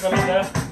saluda.